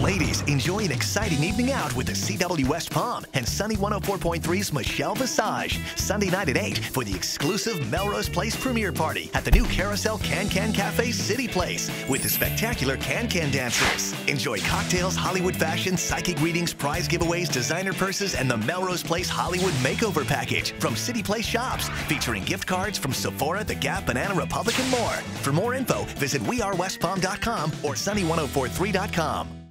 Ladies, enjoy an exciting evening out with the CW West Palm and Sunny 104.3's Michelle Visage. Sunday night at 8 for the exclusive Melrose Place premiere party at the new Carousel Can Can Cafe City Place with the spectacular Can Can dancers. Enjoy cocktails, Hollywood fashion, psychic readings, prize giveaways, designer purses, and the Melrose Place Hollywood Makeover Package from City Place Shops featuring gift cards from Sephora, The Gap, Banana Republic, and more. For more info, visit wearewestpalm.com or sunny1043.com.